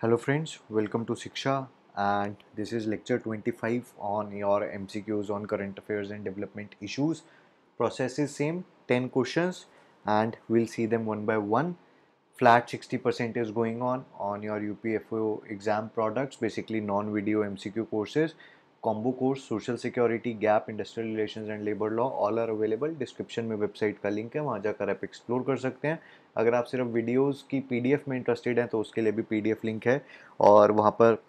Hello friends, welcome to Siksha and this is lecture 25 on your MCQs on current affairs and development issues. Process is same, 10 questions and we'll see them one by one. Flat 60% is going on on your UPFO exam products, basically non-video MCQ courses. Combo course social security gap industrial relation and labour law all are available description में website का link है वहाँ जाकर आप explore कर सकते हैं। अगर आप सिर्फ़ वीडियोस की पीडीएफ में इंटरेस्टेड हैं तो उसके लिए भी पीडीएफ लिंक है और वहाँ पर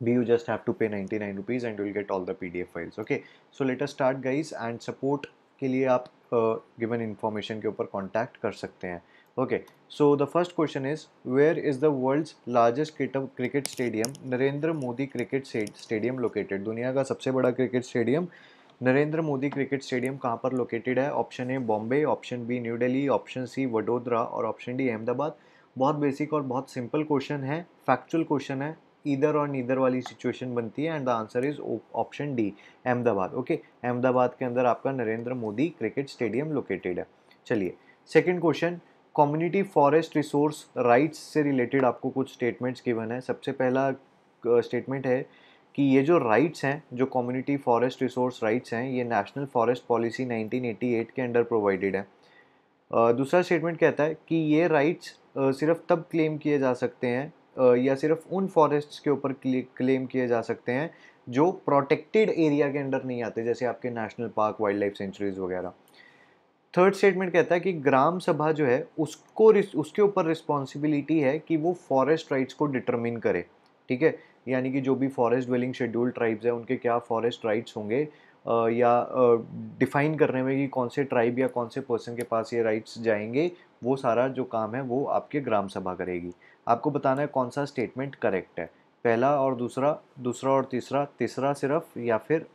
भी you just have to pay ninety nine rupees and will get all the P D F files okay so let us start guys and support के लिए आप गिवन uh, इन्फॉर्मेशन के ऊपर कॉन्टैक्ट कर सकते हैं। Okay, so the first question is where is the world's largest cricket stadium? Narendra Modi cricket stadium located दुनिया का सबसे बड़ा cricket stadium Narendra Modi cricket stadium कहाँ पर लोकेटेड है? Option A Bombay option B new Delhi option C Vadodara और option D Ahmedabad बहुत basic और बहुत सिंपल क्वेश्चन है फैक्चुअल क्वेश्चन है इधर और नीदर वाली सिचुएशन बनती है and the answer is option D Ahmedabad okay Ahmedabad के अंदर आपका Narendra Modi cricket stadium located है. चलिए second question community forest resource rights से रिलेटेड आपको कुछ स्टेटमेंट्स गिवन है। सबसे पहला स्टेटमेंट है कि ये जो राइट्स हैं, जो कम्युनिटी फॉरेस्ट रिसोर्स राइट्स हैं, ये नेशनल फॉरेस्ट पॉलिसी 1988 के अंडर प्रोवाइडेड है। दूसरा स्टेटमेंट कहता है कि ये राइट्स सिर्फ़ तब क्लेम किए जा सकते हैं या सिर्फ़ उन फॉरेस्ट्स के ऊपर क्लेम किए जा सकते हैं, जो प्रोटेक्टेड एरिया के अंडर नहीं आते, जैसे आपके national park wild life sanctuaries वगैरह। थर्ड स्टेटमेंट कहता है कि ग्राम सभा जो है, उसको उसके ऊपर रिस्पॉन्सिबिलिटी है कि वो फॉरेस्ट राइट्स को डिटरमिन करे, ठीक है? यानी कि जो भी फॉरेस्ट ड्वेलिंग शेड्यूल ट्राइब्स हैं, उनके क्या फॉरेस्ट राइट्स होंगे या डिफाइन करने में कि कौन से ट्राइब या कौन से पर्सन के पास ये राइट्स जाएँगे, वो सारा जो काम है, वो आपके ग्राम सभा करेगी। आपको बताना है कौन सा स्टेटमेंट करेक्ट है। पहला और दूसरा दूसरा और तीसरा तीसरा सिर्फ़ या फिर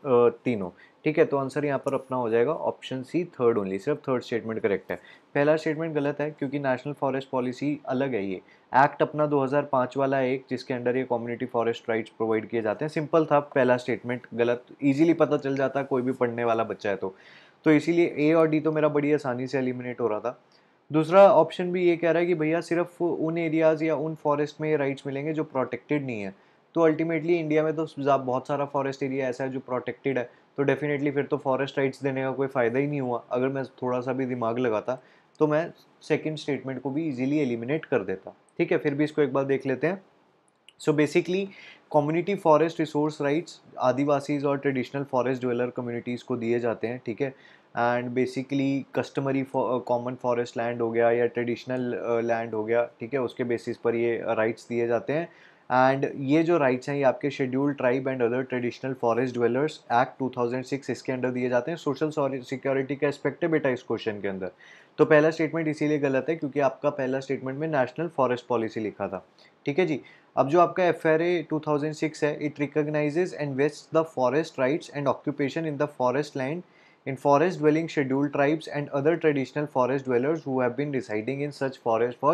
तीनों। ठीक है तो आंसर यहाँ पर अपना हो जाएगा ऑप्शन सी थर्ड ओनली सिर्फ़ थर्ड स्टेटमेंट करेक्ट है। पहला स्टेटमेंट गलत है, क्योंकि नेशनल फॉरेस्ट पॉलिसी अलग है ये। एक्ट अपना 2005 वाला एक, जिसके अंडर ये कम्युनिटी फॉरेस्ट राइट्स प्रोवाइड किए जाते हैं। सिंपल था, पहला स्टेटमेंट गलत इजीली पता चल जाता, कोई भी पढ़ने वाला बच्चा है तो। तो इसीलिए ए और डी तो मेरा बड़ी आसानी से एलिमिनेट हो रहा था। दूसरा ऑप्शन भी ये कह रहा है कि भैया सिर्फ़ उन एरियाज़ या उन फॉरेस्ट में राइट्स मिलेंगे जो प्रोटेक्टेड नहीं है। तो अल्टीमेटली इंडिया में तो बहुत सारा फॉरेस्ट एरिया ऐसा है जो प्रोटेक्टेड है। तो डेफिनेटली फिर तो फॉरेस्ट राइट्स देने का कोई फ़ायदा ही नहीं हुआ। अगर मैं थोड़ा सा भी दिमाग लगाता तो मैं सेकेंड स्टेटमेंट को भी ईजिली एलिमिनेट कर देता। ठीक है फिर भी इसको एक बार देख लेते हैं। So basically community forest resource rights Adivasis और ट्रेडिशनल फॉरेस्ट ड्वेलर कम्युनिटीज़ को दिए जाते हैं ठीक है? And basically customary common forest land हो गया या ट्रेडिशनल लैंड uh, हो गया ठीक है? उसके बेसिस पर ये राइट्स दिए जाते हैं। एंड ये जो राइट्स हैं, ये आपके schedule tribe and other traditional forest dwellers act 2006 इसके अंडर दिए जाते हैं। सोशल सिक्योरिटी का एस्पेक्ट है बेटा इस क्वेश्चन के अंदर। तो पहला स्टेटमेंट इसीलिए गलत है क्योंकि आपका पहला स्टेटमेंट में नेशनल फॉरेस्ट पॉलिसी लिखा था। ठीक है जी? अब जो आपका F R A two thousand six है it recognises and vest the forest rights and occupation in the forest land in forest dwelling scheduled tribes and other traditional forest dwellers who have been residing in such forest for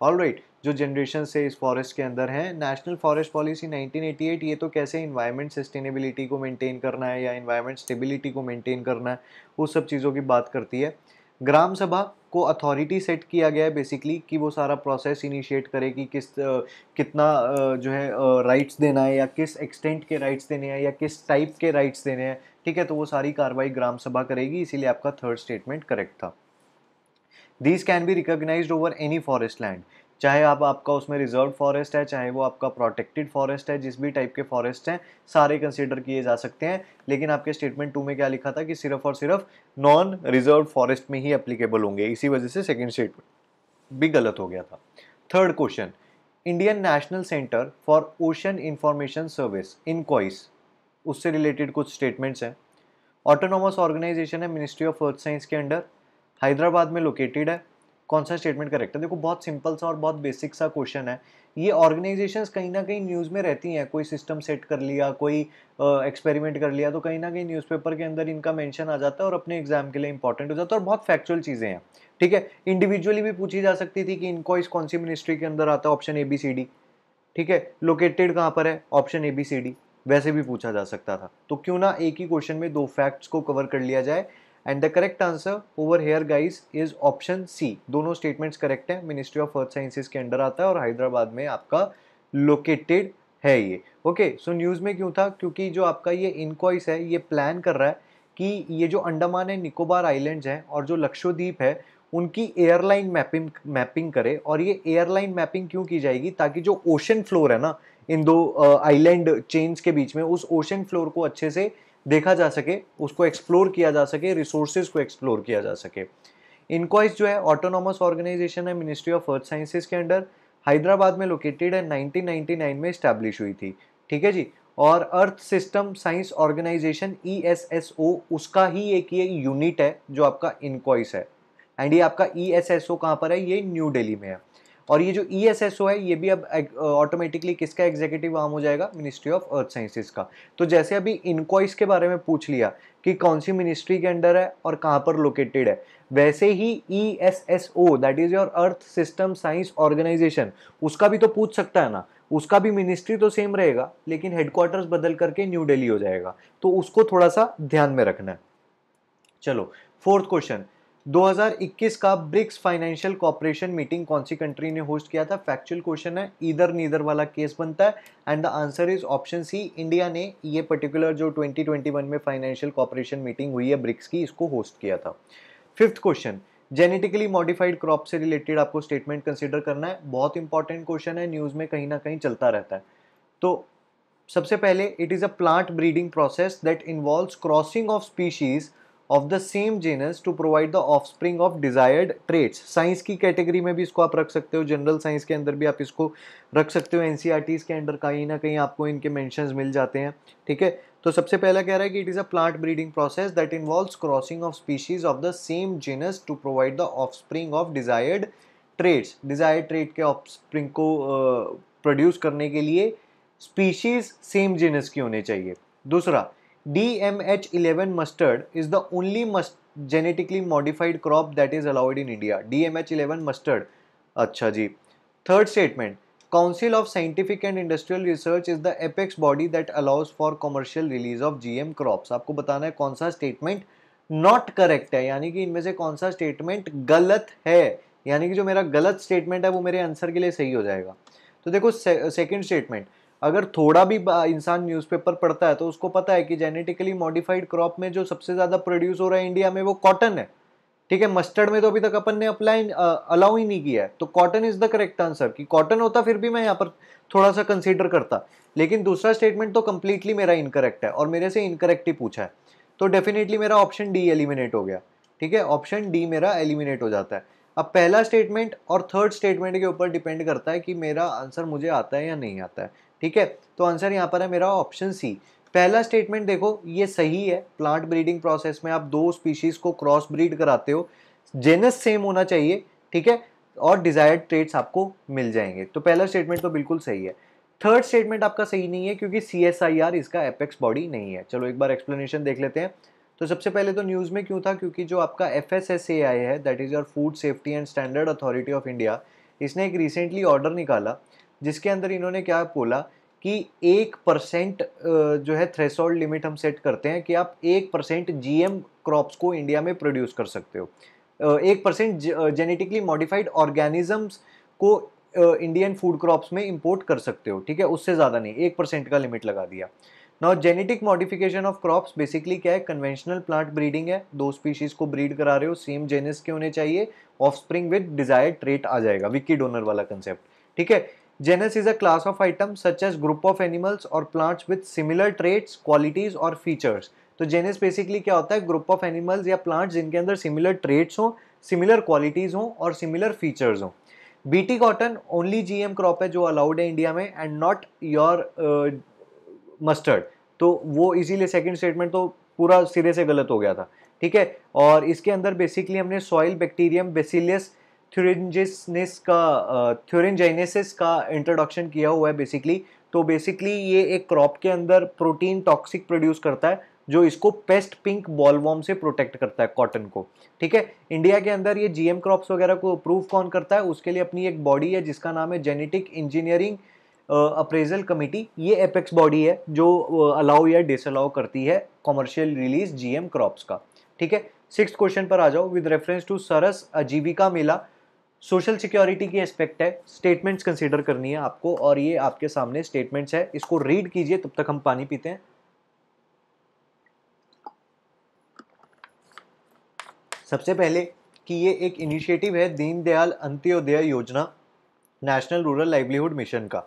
all right जो generation से इस forest के अंदर हैं national forest policy 1988 ये तो कैसे environment sustainability को मेंटेन करना है या इन्वायरमेंट स्टेबिलिटी को मेंटेन करना है, उस सब चीज़ों की बात करती है। ग्राम सभा को अथॉरिटी सेट किया गया है बेसिकली कि वो सारा प्रोसेस इनिशिएट करे कि किस कितना जो है राइट्स देना है या किस एक्सटेंट के राइट्स देने हैं या किस टाइप के राइट्स देने हैं, ठीक है तो वो सारी कार्रवाई ग्राम सभा करेगी, इसीलिए आपका थर्ड स्टेटमेंट करेक्ट था। These can be recognise over any forest land चाहे आप, आपका उसमें रिज़र्व फॉरेस्ट है, चाहे वो आपका प्रोटेक्टेड फॉरेस्ट है, जिस भी टाइप के फॉरेस्ट हैं, सारे कंसिडर किए जा सकते हैं। लेकिन आपके स्टेटमेंट टू में क्या लिखा था कि सिर्फ़ और सिर्फ़ नॉन रिज़र्व फॉरेस्ट में ही अप्लीकेबल होंगे। इसी वजह से सेकेंड स्टेटमेंट भी गलत हो गया था। Third question Indian national centre for ocean information service INCOIS उससे रिलेटेड कुछ स्टेटमेंट्स हैं। ऑटोनोमस ऑर्गेनाइजेशन है मिनिस्ट्री ऑफ़ अर्थ साइंस के अंडर। हैदराबाद में लोकेटेड है। कौन सा स्टेटमेंट करेक्ट है? देखो, बहुत सिंपल सा और बहुत बेसिक सा क्वेश्चन है। ये ऑर्गेनाइजेशन कहीं ना कहीं न्यूज़ में रहती हैं। कोई सिस्टम सेट कर लिया, कोई एक्सपेरिमेंट कर लिया तो कहीं ना कहीं न्यूज़पेपर के अंदर इनका मेंशन आ जाता है और अपने एग्ज़ाम के लिए इंपॉर्टेंट हो जाता है और बहुत फैक्चुअल चीज़ें हैं। ठीक है? इंडिविजुअली भी पूछी जा सकती थी कि इनको इस कौन सी मिनिस्ट्री के अंदर आता है? Option A B C D ठीक है? लोकेटेड कहाँ पर है? Option A B C D वैसे भी पूछा जा सकता था। तो क्यों ना एक ही क्वेश्चन में दो फैक्ट्स को कवर कर लिया जाए। And the correct answer over here guys is option C दोनों स्टेटमेंट्स करेक्ट हैं. मिनिस्ट्री ऑफ़ अर्थ साइंसेज के अंडर आता है और हैदराबाद में आपका लोकेटेड है ये। ओके सो न्यूज़ में क्यों था? क्योंकि जो आपका ये इनकॉइस है, ये प्लान कर रहा है कि ये जो अंडमान एंड निकोबार आइलैंड्स हैं और जो लक्षद्वीप है, उनकी एयरलाइन मैपिंग मैपिंग करे और ये एयरलाइन मैपिंग क्यों की जाएगी? ताकि जो ओशन फ्लोर है ना, इन दो आइलैंड चेन्स के बीच में, उस ओशन फ्लोर को अच्छे से देखा जा सके, उसको एक्सप्लोर किया जा सके रिसोर्सेज को एक्सप्लोर किया जा सके। इनक्वाइस जो है ऑटोनॉमस ऑर्गेनाइजेशन है मिनिस्ट्री ऑफ़ अर्थ साइंसेज के अंडर, हैदराबाद में लोकेटेड है 1999 में स्टैब्लिश हुई थी। ठीक है जी? और earth system science organisation E S S O उसका ही एक ये यूनिट है, जो आपका इनक्वाइस है। एंड ये आपका ई एस एस ओ कहाँ पर है? ये न्यू दिल्ली में है। और ये जो ओ है, ये भी अब ऑटोमेटिकली किसका एग्जीक्यूटिव आर्म हो जाएगा? मिनिस्ट्री ऑफ़ अर्थ साइंसेज का। तो जैसे अभी इनक्वाइस के बारे में पूछ लिया कि कौन सी मिनिस्ट्री के अंडर है और कहाँ पर लोकेटेड है। वैसे ही E S S O that is your earth system science organisation उसका भी तो पूछ सकता है ना। उसका भी मिनिस्ट्री तो सेम रहेगा, लेकिन हेडक्वार्टर्स बदल करके न्यू दिल्ली हो जाएगा। तो उसको थोड़ा सा ध्यान में रखना है। चलो फोर्थ क्वेश्चन 2021 का ब्रिक्स फाइनेंशियल कॉपरेशन मीटिंग कौन सी कंट्री ने होस्ट किया था? फैक्चुअल क्वेश्चन है, इधर नीदर वाला केस बनता है and the answer is option C India ने ये पर्टिकुलर जो 2021 में फाइनेंशियल कॉपरेशन मीटिंग हुई है ब्रिक्स की, इसको होस्ट किया था। Fifth question genetically modified crop से रिलेटेड आपको स्टेटमेंट कंसिडर करना है। बहुत इंपॉर्टेंट क्वेश्चन है न्यूज़ में कहीं ना कहीं चलता रहता है। तो सबसे पहले it is a plant breeding process that involves crossing of species of the same genus to provide the offspring of desired traits science की कैटेगरी में भी इसको आप रख सकते हो. जनरल साइंस के अंदर भी आप इसको रख सकते हो. एन e के अंदर कहीं ना कहीं आपको इनके मैंशंस मिल जाते हैं. ठीक है? तो सबसे पहला कह रहा है कि it is a plant breeding process that involves crossing of species of the same genus to provide the offspring of desired traits desired trait के ऑफस्प्रिंग को प्रोड्यूस करने के लिए स्पीशीज सेम जेनस की होने चाहिए. दूसरा DMH11 mustard is the only must genetically modified crop that is allowed in India. DMH11 mustard. अच्छा जी। Third statement council of scientific and industrial research is the apex body that allows for commercial release of GM crops आपको बताना है कौन सा statement not correct है? यानी कि इनमें से कौन सा स्टेटमेंट गलत है? यानी कि जो मेरा गलत स्टेटमेंट है, वो मेरे आंसर के लिए सही हो जाएगा। तो देखो सेकंड स्टेटमेंट अगर थोड़ा भी इंसान न्यूज़पेपर पढ़ता है तो उसको पता है कि जेनेटिकली मॉडिफाइड क्रॉप में जो सबसे ज़्यादा प्रोड्यूस हो रहा है इंडिया में, वो कॉटन है। ठीक है मस्टर्ड में तो अभी तक अपन ने अप्लाई अलाउ ही नहीं किया है। तो cotton is the correct answer कि कॉटन होता फिर भी मैं यहाँ पर थोड़ा सा कंसिडर करता। लेकिन दूसरा स्टेटमेंट तो कंप्लीटली मेरा इनकरेक्ट है और मेरे से इनकरेक्ट ही पूछा है। तो डेफिनेटली मेरा ऑप्शन डी एलिमिनेट हो गया। ठीक है ऑप्शन डी मेरा एलिमिनेट हो जाता है। अब पहला स्टेटमेंट और थर्ड स्टेटमेंट के ऊपर डिपेंड करता है कि मेरा आंसर मुझे आता है या नहीं आता है। ठीक है? तो आंसर यहाँ पर है मेरा ऑप्शन सी पहला स्टेटमेंट देखो, ये सही है प्लांट ब्रीडिंग प्रोसेस में आप दो स्पीशीज को क्रॉस ब्रीड कराते हो जेनस सेम होना चाहिए, ठीक है? और डिजायर्ड ट्रेड्स आपको मिल जाएँगे। तो पहला स्टेटमेंट तो बिल्कुल सही है। थर्ड स्टेटमेंट आपका सही नहीं है, क्योंकि सी एस आई आर इसका एपेक्स बॉडी नहीं है। चलो एक बार एक्सप्लेनेशन देख लेते हैं। तो सबसे पहले तो न्यूज़ में क्यों था? क्योंकि जो आपका एफ़ है that is your food safety and standard authority of India इसने एक रिसेंटली ऑर्डर निकाला। जिसके अंदर इन्होंने क्या बोला कि एक परसेंट जो है थ्रेसोल्ड लिमिट हम सेट करते हैं कि आप एक परसेंट जी क्रॉप्स को इंडिया में प्रोड्यूस कर सकते हो। एक परसेंट जेनेटिकली मॉडिफाइड ऑर्गेनिजम्स को इंडियन फ़ूड क्रॉप्स में इंपोर्ट कर सकते हो, ठीक है? उससे ज़्यादा नहीं, एक परसेंट का लिमिट लगा दिया। Now genetic modification of crops basically क्या है? कन्वेंशनल प्लांट ब्रीडिंग है। दो स्पीशीज को ब्रीड करा रहे हो सेम जेनेस के होने चाहिए। Offspring with desired trait आ जाएगा। विकी डोनर वाला कंसेप्ट ठीक है? Genus is a class of items such as group of animals or plants with similar traits, qualities or features. तो जेनस बेसिकली क्या होता है? ग्रुप ऑफ़ एनिमल्स या प्लांट्स जिनके अंदर सिमिलर ट्रेट्स हों सिमिलर क्वालिटीज हों और सिमिलर फीचर्स हों। BT cotton only GM crop है जो अलाउड है इंडिया में एंड नॉट योर मस्टर्ड तो वो इसीलिए सेकंड स्टेटमेंट तो पूरा सिरे से गलत हो गया था। ठीक है? और इसके अंदर बेसिकली हमने सॉइल बैक्टीरियम बेसिलियस थ्योरेंजिसनेस का थ्योरेंजाइनेसिस का इंट्रोडक्शन किया हुआ है बेसिकली तो बेसिकली ये एक क्रॉप के अंदर प्रोटीन टॉक्सिक प्रोड्यूस करता है, जो इसको पेस्ट पिंक बॉलवॉर्म से प्रोटेक्ट करता है कॉटन को। ठीक है? इंडिया के अंदर ये जीएम क्रॉप्स वगैरह को अप्रूव कौन करता है? उसके लिए अपनी एक बॉडी है, जिसका नाम है जेनेटिक इंजीनियरिंग अप्रेजल कमिटी ये एपेक्स बॉडी है, जो अलाउ या डिसअलाउ करती है कॉमर्शियल रिलीज़ जीएम क्रॉप्स का। ठीक है? सिक्स क्वेश्चन पर आ जाओ। With reference to Saras Aajeevika Mela social security की एस्पेक्ट है स्टेटमेंट्स कंसीडर करनी है आपको और ये आपके सामने स्टेटमेंट्स है। इसको रीड कीजिए, तब तक हम पानी पीते हैं। सबसे पहले कि ये एक इनिशिएटिव है, Deendayal Antyodaya Yojana national rural livelihood mission का।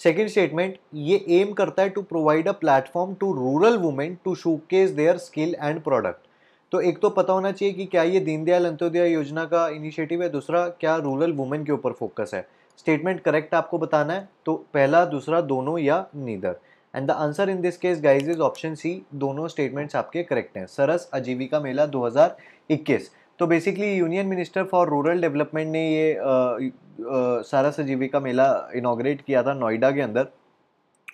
सेकेंड स्टेटमेंट ये एम करता है to provide a platform to rural women to showcase their skill and product तो एक तो पता होना चाहिए कि क्या ये दीनदयाल अंत्योदय योजना का इनिशिएटिव है दूसरा क्या रूरल वुमेन के ऊपर फोकस है? स्टेटमेंट करेक्ट आपको बताना है तो पहला दूसरा दोनों या neither. And the answer in this case guys is option C दोनों स्टेटमेंट्स आपके करेक्ट हैं। सरस आजीविका मेला 2021 तो basically union minister for rural development ने ये आ, आ, सरस आजीविका मेला इनाग्रेट किया था नोएडा के अंदर।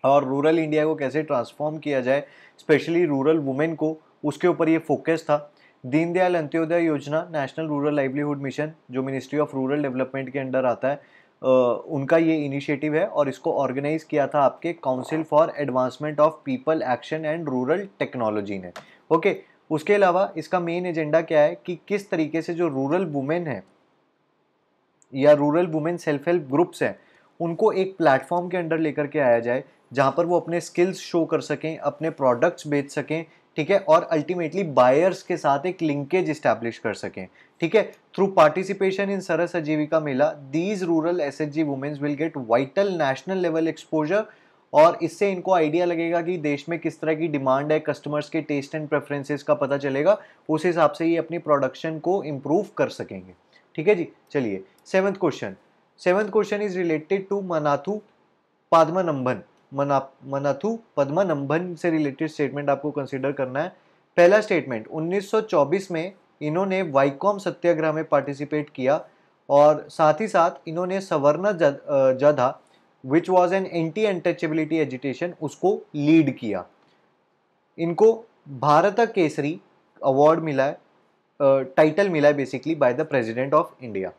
और रूरल इंडिया को कैसे ट्रांसफॉर्म किया जाए स्पेशली रूरल वुमेन को उसके ऊपर ये फोकस था। Deendayal Antyodaya Yojana national rural livelihood mission जो मिनिस्ट्री ऑफ़ रूरल डेवलपमेंट के अंडर आता है उनका ये इनिशिएटिव है और इसको ऑर्गेनाइज किया था आपके council for advancement of people action and rural technology ने। ओके उसके अलावा इसका मेन एजेंडा क्या है कि किस तरीके से जो रूरल वुमेन है, या rural women self help groups हैं, उनको एक प्लेटफॉर्म के अंडर लेकर के आया जाए, जहाँ पर वो अपने स्किल्स शो कर सकें, अपने प्रोडक्ट्स बेच सकें ठीक है? और अल्टीमेटली बायर्स के साथ एक लिंकेज इस्टेब्लिश कर सकें। ठीक है? Through participation in Saras Aajeevika Mela these rural S H G womens will get vital national level exposure और इससे इनको आइडिया लगेगा कि देश में किस तरह की डिमांड है कस्टमर्स के टेस्ट एंड प्रेफरेंसेस का पता चलेगा। उस हिसाब से ये अपनी प्रोडक्शन को इम्प्रूव कर सकेंगे। ठीक है जी? चलिए seventh question seventh question is related to Mannathu Padmanabhan मना मनाथू पद्मनंबन से रिलेटेड स्टेटमेंट आपको कंसिडर करना है। पहला स्टेटमेंट 1924 में इन्होंने वाइकॉम सत्याग्रह में पार्टिसिपेट किया और साथ ही साथ इन्होंने Savarna Jatha which was an anti untouchability agitation उसको लीड किया। इनको भारत केसरी अवार्ड मिला है टाइटल मिला है basically by the president of India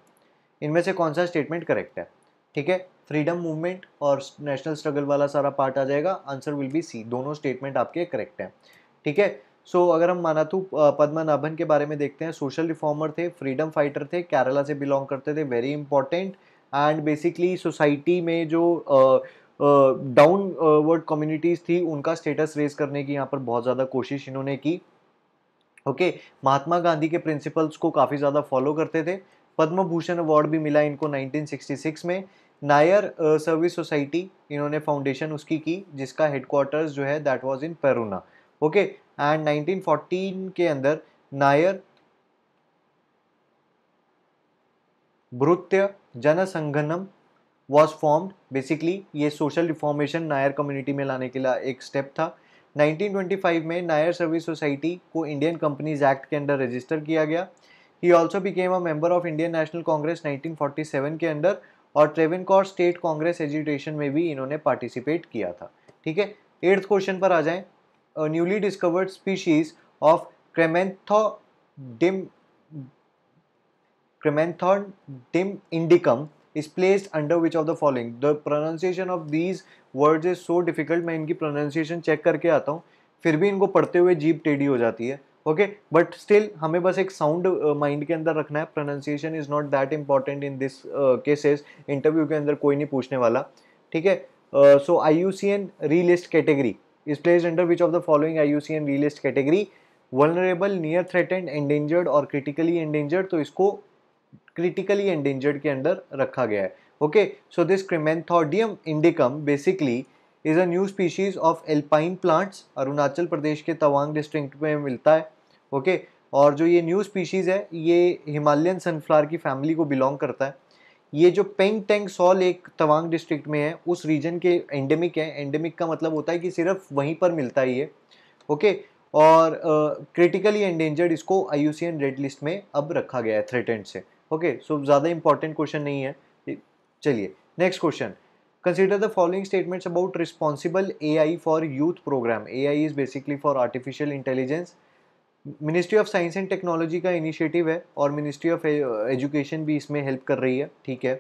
इनमें से कौन सा स्टेटमेंट करेक्ट है? ठीक है? फ्रीडम मूवमेंट और नेशनल स्ट्रगल वाला सारा पार्ट आ जाएगा। आंसर विल बी सी दोनों स्टेटमेंट आपके करेक्ट हैं। ठीक है? सो so, अगर हम मानाथू पद्मनाभन के बारे में देखते हैं सोशल रिफॉर्मर थे फ्रीडम फाइटर थे केरला से बिलोंग करते थे very important and basically society में जो डाउन वर्ड कम्युनिटीज़ थी उनका स्टेटस रेज करने की यहाँ पर बहुत ज़्यादा कोशिश इन्होंने की। ओके okay, महात्मा गांधी के प्रिंसिपल्स को काफ़ी ज़्यादा फॉलो करते थे। पद्म भूषण अवार्ड भी मिला इनको 1966 में। नायर सर्विस सोसाइटी, इन्होंने फाउंडेशन उसकी की, जिसका हेडक्वार्टर्स जो है that was in Perunna okay and 1914 के अंदर, Nair Bhritya Janasangham was formed basically ये सोशल रिफॉर्मेशन नायर कम्युनिटी में लाने के लिए एक स्टेप था. 1925 में नायर सर्विस सोसाइटी को इंडियन कंपनीज़ एक्ट के अंदर रजिस्टर किया गया. He also became a member of Indian national congress 1947 के अंदर. और ट्रेविनकॉर स्टेट कांग्रेस एजुटेशन में भी इन्होंने पार्टिसिपेट किया था। ठीक है? एट्थ क्वेश्चन पर आ जाएँ। Newly discovered species of cremanthodium dim indicum is placed under which of the following? The pronunciation of these words is so difficult, मैं इनकी pronunciation चेक करके आता हूँ, फिर भी इनको पढ़ते हुए जीप टेढ़ी हो जाती है। ओके बट स्टिल हमें बस एक साउंड माइंड के अंदर रखना है। Pronunciation is not that important in this cases interview के अंदर कोई नहीं पूछने वाला। ठीक है? So I U C N red list category is place under which of the following I U C N red list category vulnerable near threatened endangered और critically endangered तो इसको क्रिटिकली एंडेंजर्ड के अंदर रखा गया है। Okay so this cremanthodium indicum basically is a new species of alpine plants Arunachal Pradesh के Tawang district में मिलता है ओके okay? और जो ये न्यू स्पीशीज़ है ये हिमालयन सनफ्लावर की फैमिली को बिलोंग करता है। ये जो पेंग टेंग सॉल एक तवांग डिस्ट्रिक्ट में है उस रीजन के एंडेमिक है। एंडेमिक का मतलब होता है कि सिर्फ़ वहीं पर मिलता ही है ओके और क्रिटिकली uh, एंडेंजर्ड इसको आईयूसीएन रेड लिस्ट में अब रखा गया है थ्रेटेंड से ओके सो ज़्यादा इंपॉर्टेंट क्वेश्चन नहीं है। चलिए next question Consider the following statements about responsible AI for youth program. AI is basically for artificial intelligence. Ministry of science and technology का इनिशिएटिव है और मिनिस्ट्री ऑफ़ एजुकेशन भी इसमें help कर रही है, ठीक है?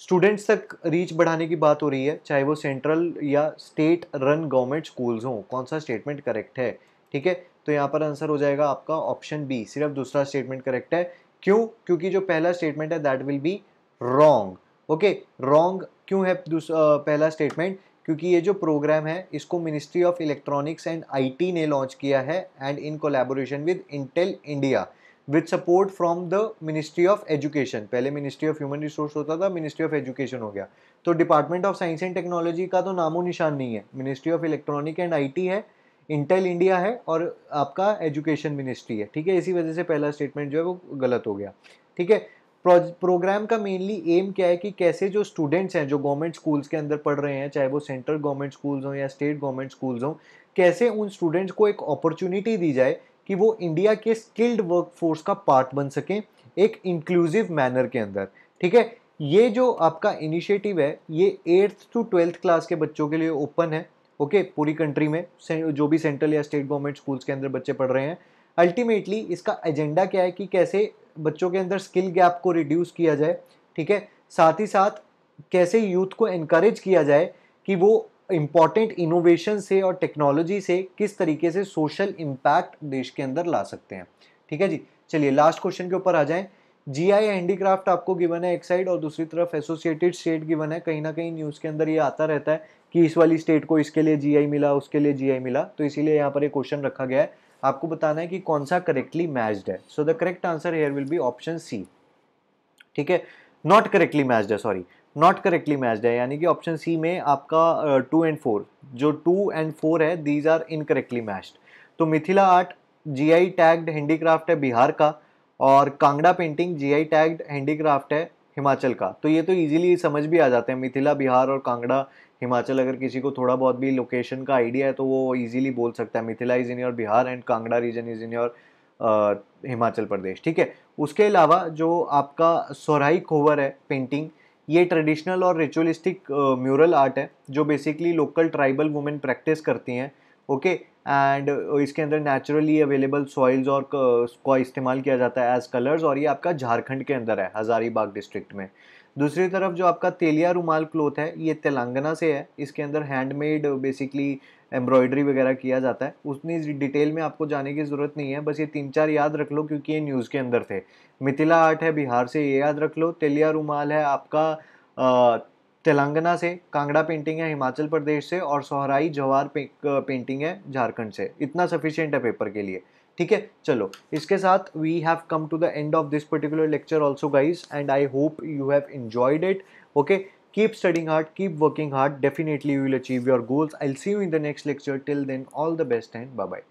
स्टूडेंट्स तक रीच बढ़ाने की बात हो रही है, चाहे वो सेंट्रल या स्टेट रन गवर्नमेंट स्कूल्स हों, कौन सा स्टेटमेंट करेक्ट है, ठीक है? तो यहाँ पर आंसर हो जाएगा आपका ऑप्शन बी सिर्फ़ दूसरा स्टेटमेंट करेक्ट है। क्यों? क्योंकि जो पहला स्टेटमेंट है that will be wrong okay wrong क्यों है पहला स्टेटमेंट क्योंकि ये जो प्रोग्राम है, इसको ministry of electronics and IT ने लॉन्च किया है and in collaboration with Intel India with support from the ministry of education पहले मिनिस्ट्री ऑफ़ ह्यूमन रिसोर्स होता था मिनिस्ट्री ऑफ़ एजुकेशन हो गया। तो department of science and technology का तो नामो निशान नहीं है। Ministry of electronic and IT है इंटेल इंडिया है और आपका एजुकेशन मिनिस्ट्री है। ठीक है, इसी वजह से पहला स्टेटमेंट जो है वो गलत हो गया। ठीक है प्रोग्राम का मेनली एम क्या है कि कैसे जो स्टूडेंट्स हैं, जो गवर्नमेंट स्कूल्स के अंदर पढ़ रहे हैं, चाहे वो सेंट्रल गवर्नमेंट स्कूल्स हों या स्टेट गवर्नमेंट स्कूल्स हों, कैसे उन स्टूडेंट्स को एक अपॉर्चुनिटी दी जाए कि वो इंडिया के स्किल्ड वर्क फोर्स का पार्ट बन सकें एक इंक्लूसिव मैनर के अंदर। ठीक है? ये जो आपका इनिशिएटिव है, ये एट्थ टू ट्वेल्थ क्लास के बच्चों के लिए ओपन है ओके पूरी कंट्री में जो भी सेंट्रल या स्टेट गवर्नमेंट स्कूल्स के अंदर बच्चे पढ़ रहे हैं अल्टीमेटली इसका एजेंडा क्या है कि कैसे बच्चों के अंदर स्किल गैप को रिड्यूस किया जाए, ठीक है? साथ ही साथ, कैसे यूथ को इनक्रेज किया जाए कि वो इंपॉर्टेंट इनोवेशन से और टेक्नोलॉजी से किस तरीके से सोशल इम्पैक्ट देश के अंदर ला सकते हैं, ठीक है जी? चलिए लास्ट क्वेश्चन के ऊपर आ जाएँ। जी आई हैंडीक्राफ्ट आपको गिवन है एक साइड और दूसरी तरफ़ एसोसिएटेड स्टेट गिवन है। कहीं ना कहीं न्यूज़ के अंदर ये आता रहता है कि इस वाली स्टेट को इसके लिए जीआई मिला, उसके लिए जीआई मिला। तो इसीलिए यहाँ पर एक क्वेश्चन रखा गया है। आपको बताना है कि कौन सा करेक्टली मैच्ड है। So the correct answer here will be option C ठीक है? नॉट करेक्टली मैच्ड है सॉरी नॉट करेक्टली मैच्ड है, यानी कि ऑप्शन सी में आपका टू एंड फोर जो टू एंड फोर है दीज आर इनकरेक्टली मैच्ड तो Mithila art G I tagged handicraft है बिहार का, और Kangra painting G I tagged handicraft है हिमाचल का। तो ये तो इजीली समझ भी आ जाते हैं, मिथिला, बिहार और कांगड़ा। हिमाचल अगर किसी को थोड़ा बहुत भी लोकेशन का आइडिया है तो वो इजीली बोल सकता है, Mithila is in your Bihar and Kangra region is in your Himachal Pradesh, ठीक है? उसके अलावा जो आपका सोराई खोवर है पेंटिंग ये ट्रेडिशनल और रिचुअलिस्टिक म्यूरल आर्ट है, जो basically local tribal women practice करती हैं ओके एंड इसके अंदर नेचुरली अवेलेबल सॉइल्स और का इस्तेमाल किया जाता है एज कलर्स और ये आपका झारखंड के अंदर है, हज़ारीबाग डिस्ट्रिक्ट में। दूसरी तरफ़ जो आपका तेलिया रुमाल क्लोथ है, ये तेलंगाना से है। इसके अंदर हैंडमेड बेसिकली एम्ब्रॉयडरी वगैरह किया जाता है। उतनी डिटेल में आपको जाने की ज़रूरत नहीं है, बस ये तीन चार याद रख लो क्योंकि ये न्यूज़ के अंदर थे। मिथिला आर्ट है, बिहार से ये याद रख लो। तेलिया रुमाल है आपका तेलंगाना से, कांगड़ा पेंटिंग है, हिमाचल प्रदेश से और सोहराई जवाहर पेंटिंग है झारखंड से। इतना सफिशियंट है पेपर के लिए। ठीक है? चलो, इसके साथ we have come to the end of this particular lecture also guys and I hope you have enjoyed it okay keep studying hard keep working hard definitely you will achieve your goals I see you in the next lecture till then all the best and bye bye